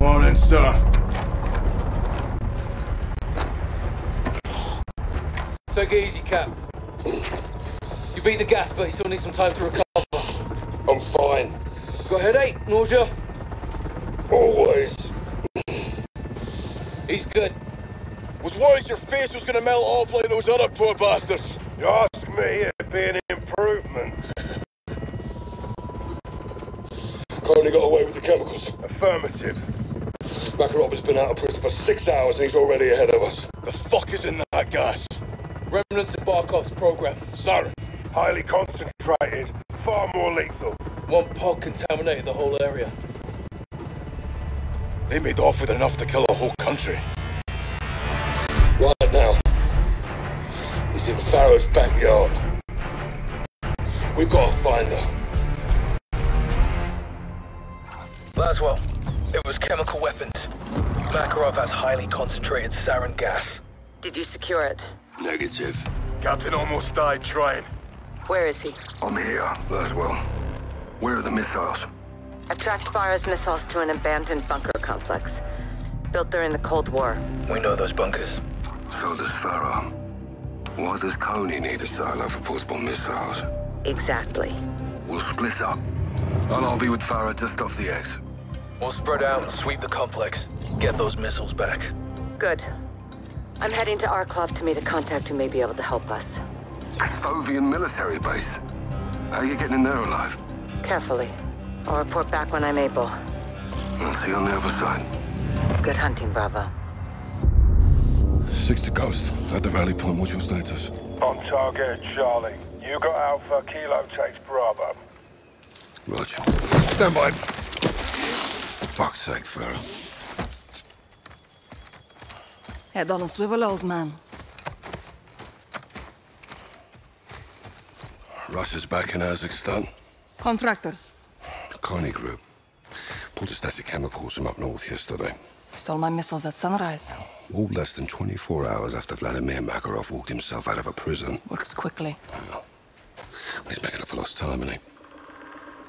Morning, sir. Take it easy, Cap. You beat the gas, but you still need some time to recover. I'm fine. Got a headache? Nausea? Always. He's good. Was worried your face was gonna melt off like those other poor bastards. You ask me, it'd be an improvement. Konni got away with the chemicals. Affirmative. Makarov has been out of prison for six hours and he's already ahead of us. The fuck is in that gas? Remnants of Barkov's program. Sir, highly concentrated, far more lethal. One pod contaminated the whole area. They made off with enough to kill a whole country. Right now, he's in Farah's backyard. We've got to find her. Laswell, it was chemical weapons. Makarov has highly concentrated sarin gas. Did you secure it? Negative. Captain almost died trying. Where is he? I'm here, Laswell. Where are the missiles? I tracked Farah's missiles to an abandoned bunker complex. Built during the Cold War. We know those bunkers. So does Farah. Why does Konni need a silo for portable missiles? Exactly. We'll split up. I'll RV with Farah just off the X. We'll spread out and sweep the complex. Get those missiles back. Good. I'm heading to Arklov to meet a contact who may be able to help us. Kastovian military base. How are you getting in there alive? Carefully. I'll report back when I'm able. I'll see you on the other side. Good hunting, Bravo. Six to Ghost. At the rally point, what's your status? On target, Charlie. You got Alpha, Kilo takes Bravo. Roger. Stand by. Fuck's sake, Farah. Head on a swivel, old man. Russia's back in Urzikstan. Contractors. The Konni Group. Pulled a static chemicals from up north yesterday. Stole my missiles at sunrise. All less than 24 hours after Vladimir Makarov walked himself out of a prison. Works quickly. He's making up for lost time, isn't he?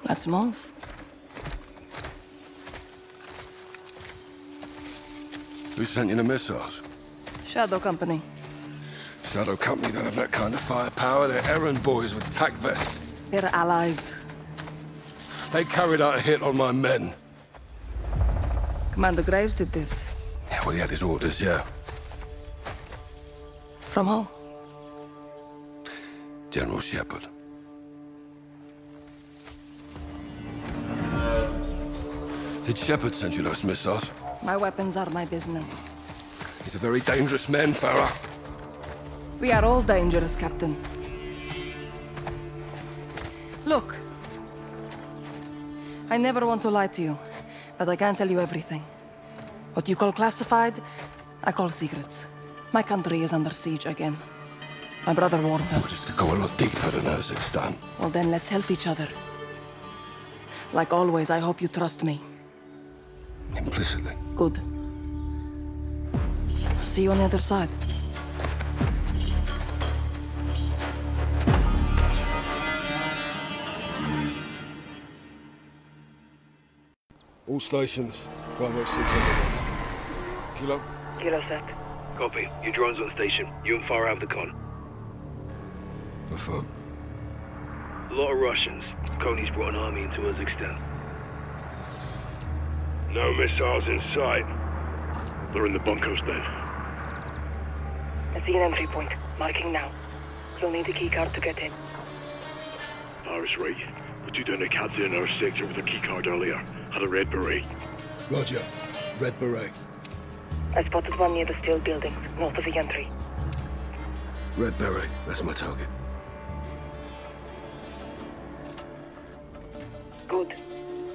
Let's move. Who sent you the missiles? Shadow Company. Shadow Company don't have that kind of firepower. They're errand boys with tac vests. They're allies. They carried out a hit on my men. Commander Graves did this. Yeah, well, he had his orders, yeah. From who? General Shepherd. Did Shepherd send you those missiles? My weapons are my business. He's a very dangerous man, Farah. We are all dangerous, Captain. Look. I never want to lie to you, but I can't tell you everything. What you call classified, I call secrets. My country is under siege again. My brother warned us. Just to go a lot deeper than Urzikstan. Well, then let's help each other. Like always, I hope you trust me. Implicitly. Good. See you on the other side. All stations. Bravo 600. Kilo. Kilo set. Copy. Your drone's on the station. You and Farah have the con. Affirm. A lot of Russians. Konni's brought an army into Urzikstan. No missiles in sight. They're in the bunkers then. I see an entry point. Marking now. You'll need a keycard to get in. Irish right. But you done a cat in our sector with a keycard earlier. Had a red beret. Roger. Red beret. I spotted one near the steel buildings, north of the entry. Red beret. That's my target.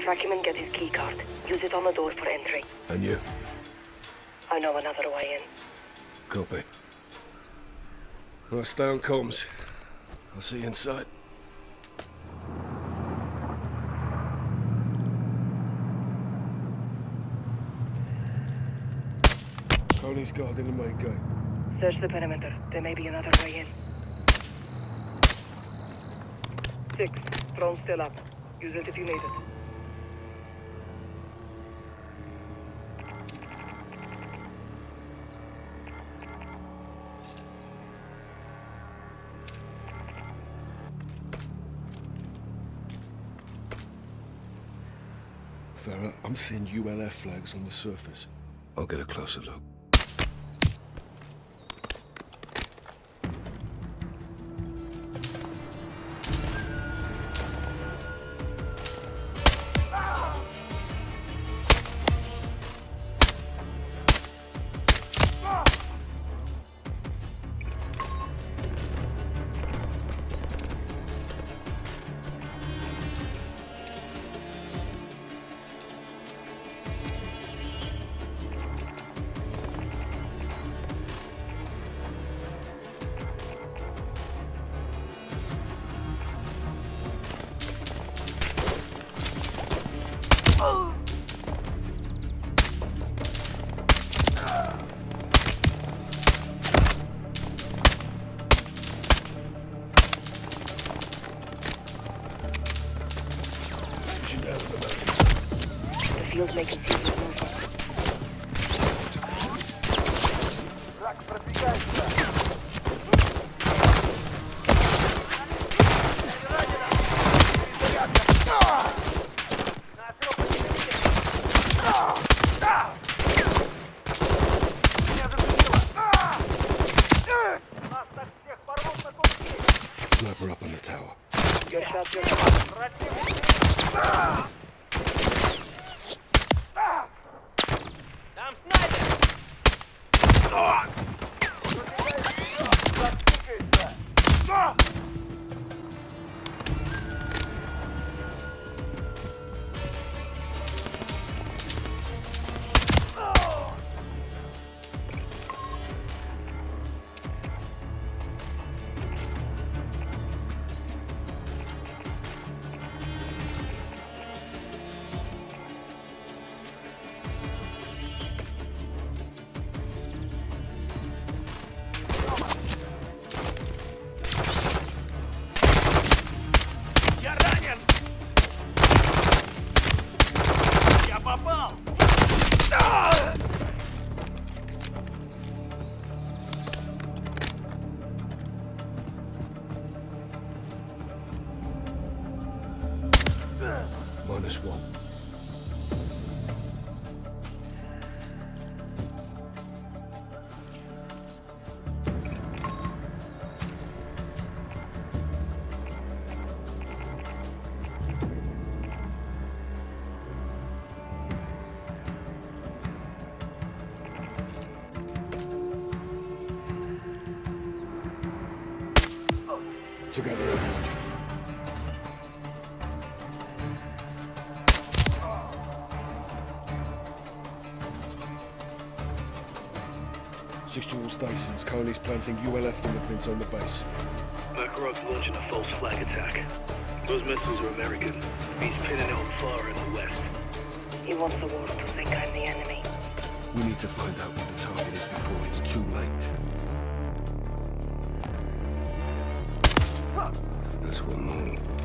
Track him and get his key keycard. Use it on the door for entry. And you? I know another way in. Copy. Well, stay on comms. I'll see you inside. Konni's guarding the main gate. Search the perimeter. There may be another way in. Six. Drone still up. Use it if you need it. Farah, I'm seeing ULF flags on the surface. I'll get a closer look. Six to all stations. Konni's planting ULF fingerprints on the base. Makarov's launching a false flag attack. Those missiles are American. He's pinning it on far in the west. He wants the world to think I'm the enemy. We need to find out what the target is before it's too late. That's one more.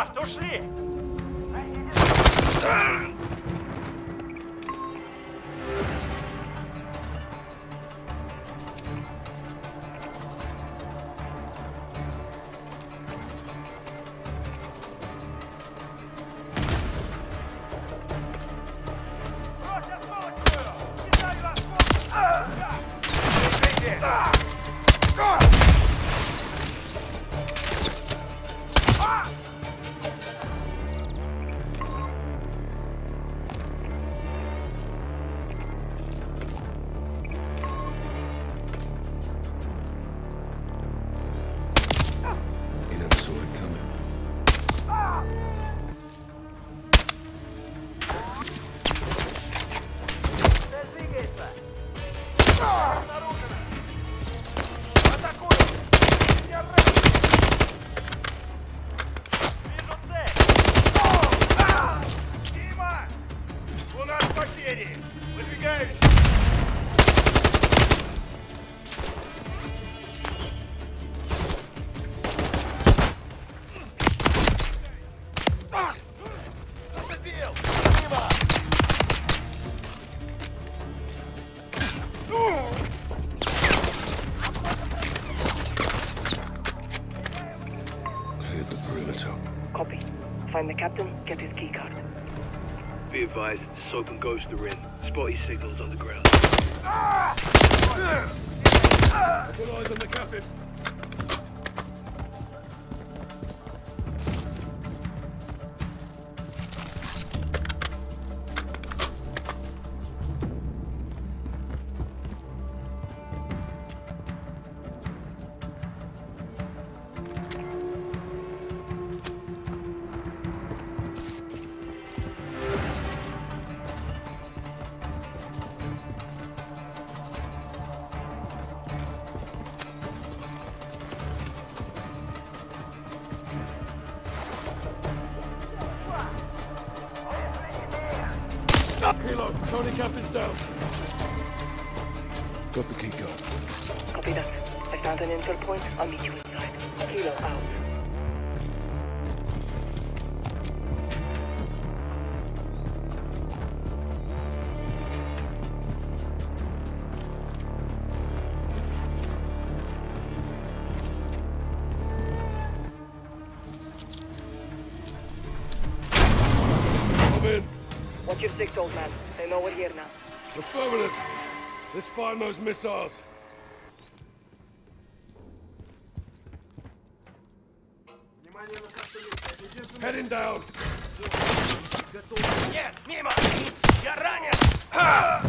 Черт, ушли! потери! Выдвигаюсь! Copy. Find the captain, get his keycard. Be advised, Soap and Ghost are in. Spotty signals on the ground. Ah! Put eyes on the captain. Down. Got the key card. Copy that. I found an intel point. I'll meet you inside. Kilo out. I'm in. Watch your six, old man They know we're here now. Affirmative. Let's find those missiles. Heading down. Нет, мимо! Я ранен! Never.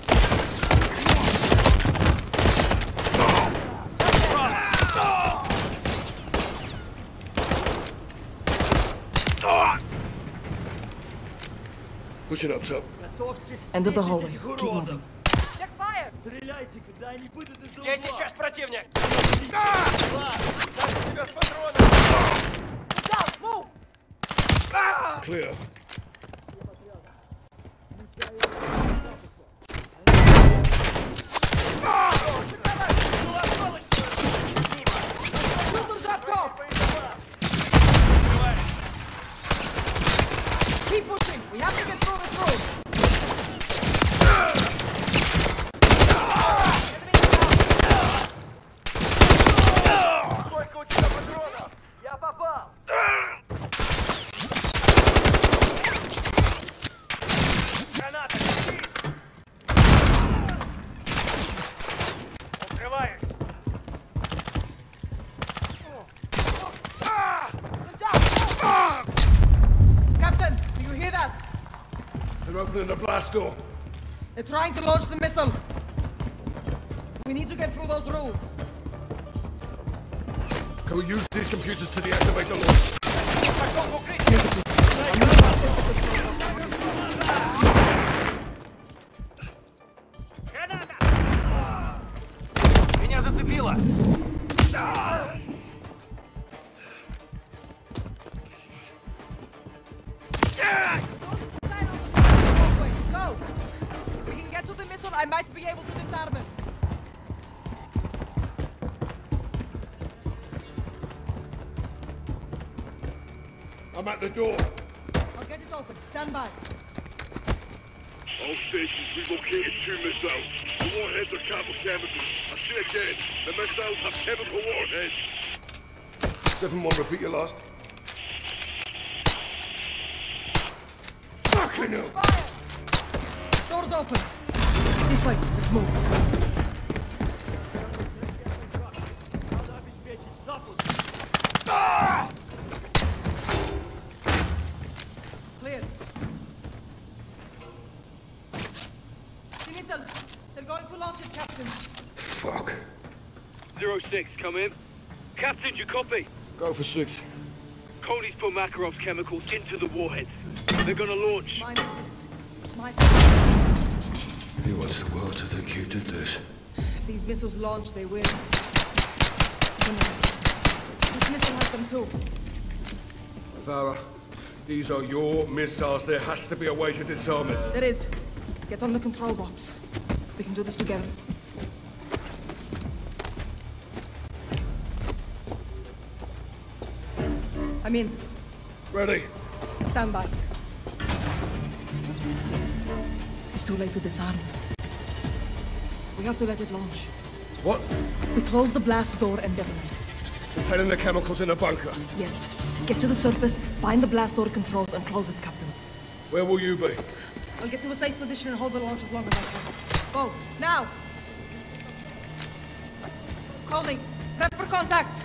Push it up, top. End of the hallway. Keep moving. Стреляйте, когда они выйдут из угла! Я сейчас противник! Даже тебя с патрона! Clear. We have to get through this room. The blast door. They're trying to launch the missile. We need to get through those rooms. Can we use these computers to deactivate the launch? I might be able to disarm it. I'm at the door. I'll get it open. Stand by. All stations, we've located two missiles. The warheads are capital chemicals. I say again, the missiles have chemical warheads. 7-1, repeat your last. Fucking hell! Fire! Doors open. Let's move. they're going to launch it captain fuck six, come in. Captain, you copy? Go for six. Konni's put Makarov's chemicals into the warheads. They're gonna launch. Minus he wants the world to think you did this. If these missiles launch, they will. This missile has them too. Farah, these are your missiles. There has to be a way to disarm it. There is. Get on the control box. We can do this together. I'm in. Ready. Stand by. It's too late to disarm. We have to let it launch. What? We close the blast door and detonate. Containing the chemicals in a bunker. Yes. Get to the surface, find the blast door controls, and close it, Captain. Where will you be? I'll get to a safe position and hold the launch as long as I can. Go, now! Call me. Prep for contact!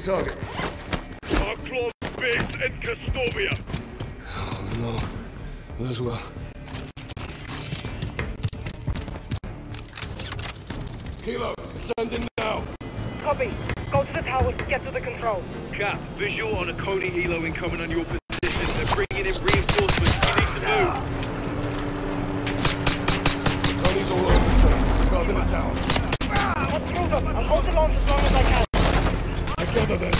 Target? Our club base in Kastovia. Oh no. As well. Kilo, send in now. Copy. Go to the towers, get to the control. Cap, visual on a Konni helo incoming on your position. They're bringing in reinforcements. You need to move. Konni's all over the surface. Guard in the tower. Cut through them. I'll hold the launch as long as I can. Another.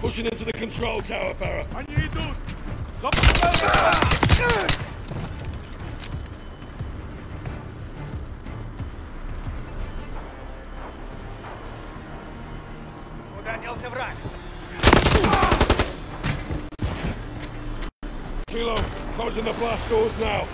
Pushing into the control tower, Farah. I need those. делся враг? Kilo, closing the blast doors now.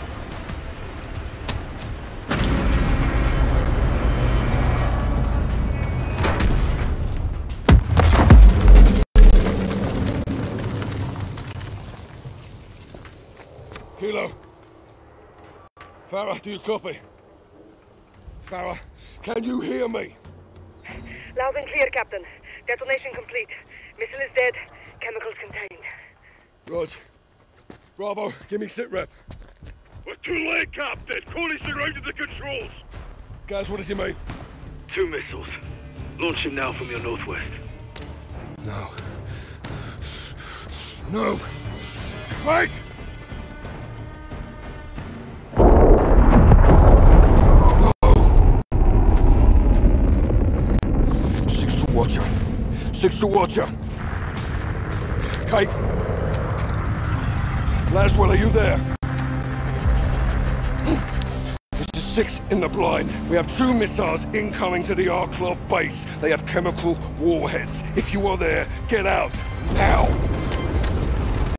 Kilo. Farah, do you copy? Farah, can you hear me? Loud and clear, Captain. Detonation complete. Missile is dead. Chemicals contained. Rog. Bravo, give me sit rep. We're too late, Captain. Konni surrounded the controls. Guys, what does he mean? Two missiles. Launch him now from your northwest. No. No. Wait! Six to Watcher. Kate. Laswell, are you there? This is six in the blind. We have two missiles incoming to the Club base. They have chemical warheads. If you are there, get out. Now!